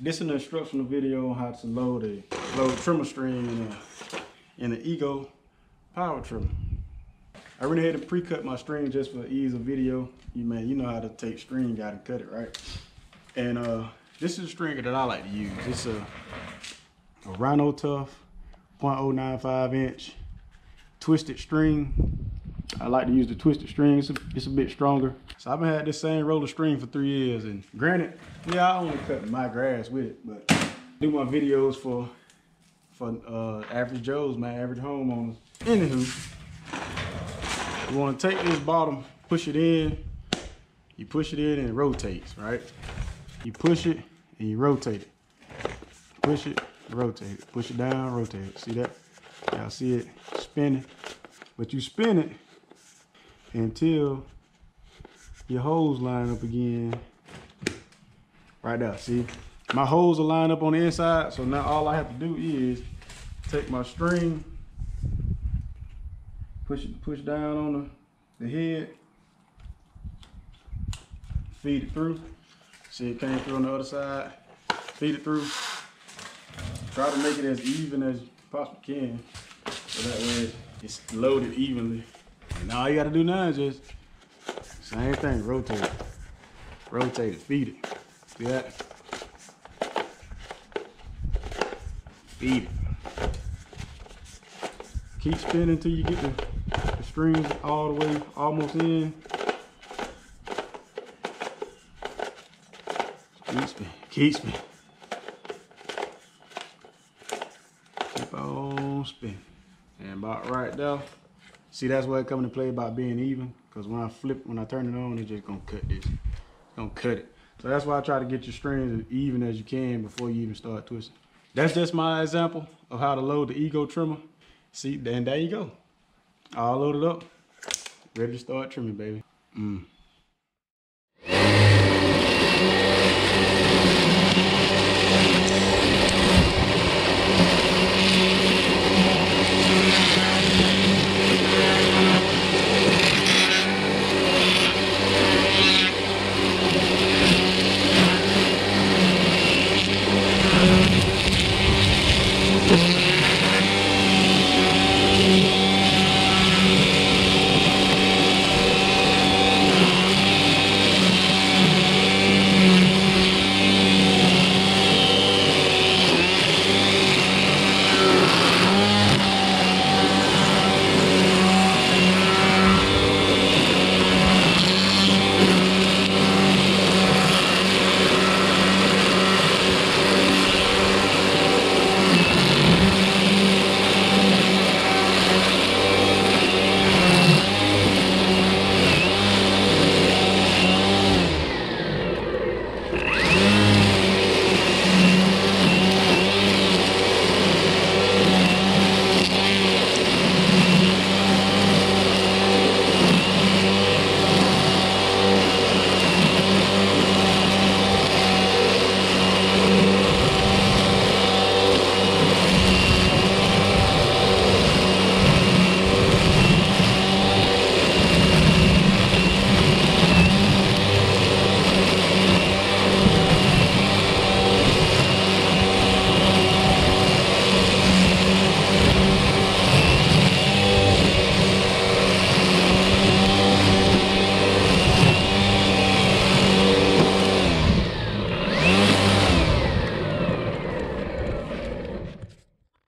This is an instructional video on how to load a load trimmer string in a in an Ego power trimmer. I really had to pre-cut my string just for ease of video. You man, you know how to take string out and cut it, right? And uh this is a stringer that I like to use. It's a a Rino-Tuff 0.095 inch twisted string. I like to use the twisted string. It's a, it's a bit stronger. So I've been had this same roller string for three years. And granted, yeah, I only cut my grass with it, but I do my videos for for uh, average Joes, my average homeowners. Anywho, you want to take this bottom, push it in. You push it in and it rotates, right? You push it and you rotate it. Push it, rotate it. Push it down, rotate it. See that? Y'all see it spinning. But you spin it until your holes line up again. Right there, see? My holes are lined up on the inside, so now all I have to do is take my string, push it, push down on the, the head, feed it through. See it came through on the other side. Feed it through. Try to make it as even as you possibly can. So that way it's loaded evenly. And all you gotta do now is just same thing, rotate. Rotate it, feed it. See that? Feed it. Keep spinning until you get the, the strings all the way almost in. Keep spinning, keep spinning. Keep on spinning. And about right there. See, that's where it come into play about being even. Because when I flip, when I turn it on, it's just to cut this. It's to cut it. So that's why I try to get your strings as even as you can before you even start twisting. That's just my example of how to load the Ego trimmer. See, then there you go. All loaded up. Ready to start trimming, baby. Mm.